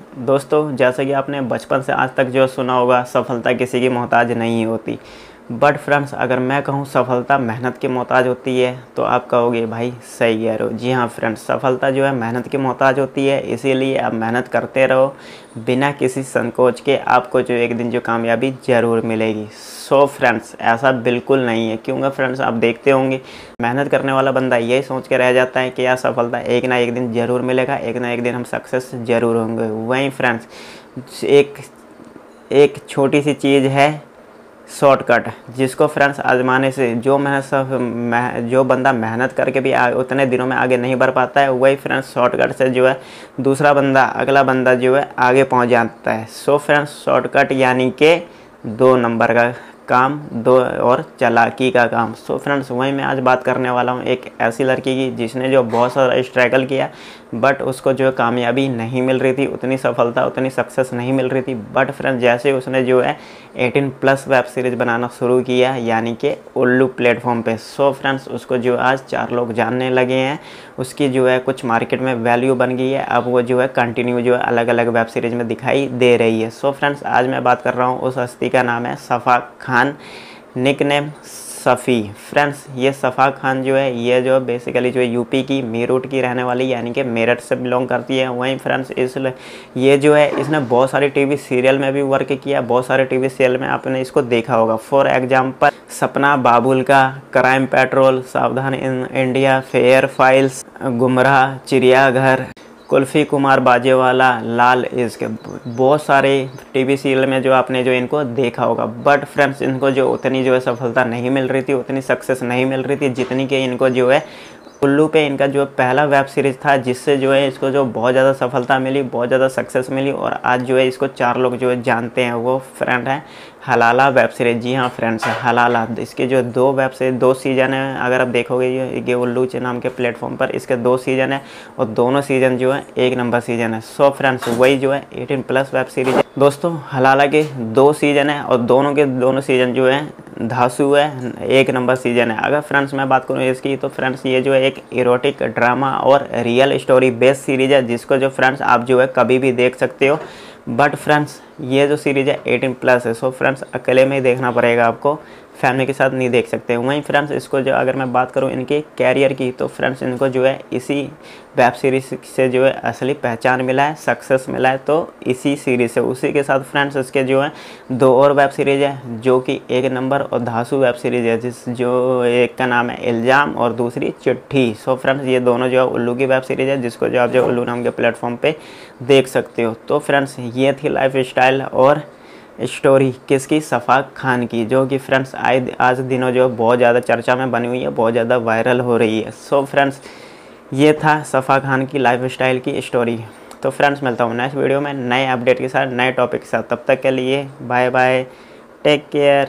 दोस्तों, जैसा कि आपने बचपन से आज तक जो सुना होगा, सफलता किसी की मोहताज नहीं होती। बट फ्रेंड्स अगर मैं कहूँ सफलता मेहनत के मोहताज होती है तो आप कहोगे, भाई, सही कह रहे हो। जी हाँ फ्रेंड्स सफलता जो है मेहनत के मोहताज होती है, इसीलिए आप मेहनत करते रहो। बिना किसी संकोच के आपको जो एक दिन जो कामयाबी ज़रूर मिलेगी। सो so फ्रेंड्स ऐसा बिल्कुल नहीं है। क्योंकि फ्रेंड्स आप देखते होंगे, मेहनत करने वाला बंदा यही सोच के रह जाता है कि यार, सफलता एक ना एक दिन ज़रूर मिलेगा, एक ना एक दिन हम सक्सेस ज़रूर होंगे। वहीं फ्रेंड्स एक एक छोटी सी चीज़ है शॉर्टकट जिसको फ्रेंड्स आजमाने से जो मेहनत सब मह, जो बंदा मेहनत करके भी आ, उतने दिनों में आगे नहीं बढ़ पाता है वही फ्रेंड्स शॉर्टकट से जो है दूसरा बंदा अगला बंदा जो है आगे पहुँच जाता है। सो फ्रेंड्स शॉर्टकट यानी कि दो नंबर का काम, दो और चलाकी का काम। सो फ्रेंड्स वहीं मैं आज बात करने वाला हूँ एक ऐसी लड़की की जिसने जो बहुत सारा स्ट्रगल किया बट उसको जो कामयाबी नहीं मिल रही थी, उतनी सफलता, उतनी सक्सेस नहीं मिल रही थी। बट फ्रेंड्स जैसे उसने जो है 18 प्लस वेब सीरीज़ बनाना शुरू किया, यानी कि उल्लू प्लेटफॉर्म पे। सो फ्रेंड्स उसको जो आज चार लोग जानने लगे हैं, उसकी जो है कुछ मार्केट में वैल्यू बन गई है। अब वो जो है कंटिन्यू जो है अलग अलग वेब सीरीज़ में दिखाई दे रही है। सो फ्रेंड्स आज मैं बात कर रहा हूँ, उस हस्ती का नाम है Safa Khan. Nickname Safi. Friends ये सफ़ा खान जो है, ये जो बेसिकली जो है यूपी की मीरूट की रहने वाली, यानी कि मेरठ से बिलोंग करती है। वहीं फ्रेंड्स इस ये जो है, इसने बहुत सारे टीवी सीरियल में भी वर्क किया, बहुत सारे टीवी सीरियल में आपने इसको देखा होगा। फॉर एग्जांपल सपना बाबुल का Crime Patrol Savdhaan India Fear Files Gumrah, Chidiyaghar Kulfi Kumar Bajewala, लाल इसके बहुत सारे टीवी सीरियल में जो आपने जो इनको देखा होगा। बट फ्रेंड्स इनको जो उतनी जो है सफलता नहीं मिल रही थी, उतनी सक्सेस नहीं मिल रही थी, जितनी कि इनको जो है उल्लू पे इनका जो पहला वेब सीरीज़ था, जिससे जो है इसको जो बहुत ज़्यादा सफलता मिली, बहुत ज़्यादा सक्सेस मिली और आज जो है इसको चार लोग जो है जानते हैं, वो फ्रेंड हैं हलाला वेब सीरीज़। जी हाँ फ्रेंड्स हलाला। इसके जो दो वेब सीरीज़ दो सीज़न है, अगर आप देखोगे ये उल्लू नाम के प्लेटफॉर्म पर, इसके दो सीज़न है और दोनों सीज़न जो है एक नंबर सीज़न है। सो फ्रेंड्स वही जो है एटीन प्लस वेब सीरीज़ दोस्तों, हलाला के दो सीज़न है और दोनों के दोनों सीज़न जो है धासु है, एक नंबर सीज़न है। अगर फ्रेंड्स मैं बात करूँ इसकी तो फ्रेंड्स ये जो है एक इरोटिक ड्रामा और रियल स्टोरी बेस्ड सीरीज़ है, जिसको जो फ्रेंड्स आप जो है कभी भी देख सकते हो। बट फ्रेंड्स ये जो सीरीज़ है 18 प्लस है। सो फ्रेंड्स अकेले में ही देखना पड़ेगा आपको। फैमिली के साथ नहीं देख सकते। वहीं फ्रेंड्स इसको जो अगर मैं बात करूँ इनके कैरियर की तो फ्रेंड्स इनको जो है इसी वेब सीरीज़ से जो है असली पहचान मिला है सक्सेस मिला है तो इसी सीरीज़ से। उसी के साथ फ्रेंड्स इसके जो है दो और वेब सीरीज़ है, जो कि एक नंबर और धासु वेब सीरीज़ है, जिस जो एक का नाम है इल्ज़ाम और दूसरी चिट्ठी। सो फ्रेंड्स ये दोनों जो है उल्लू की वेब सीरीज़ है, जिसको जो आप जो उल्लू नाम के प्लेटफॉर्म पर देख सकते हो। तो फ्रेंड्स ये थी लाइफ स्टाइल और स्टोरी किसकी? सफ़ा खान की, जो कि फ्रेंड्स, आए आज दिनों जो बहुत ज़्यादा चर्चा में बनी हुई है, बहुत ज़्यादा वायरल हो रही है। सो so फ्रेंड्स ये था सफ़ा खान की लाइफ स्टाइल की स्टोरी तो फ्रेंड्स मिलता हूँ नेक्स्ट वीडियो में नए अपडेट के साथ, नए टॉपिक के साथ। तब तक के लिए बाय बाय टेक केयर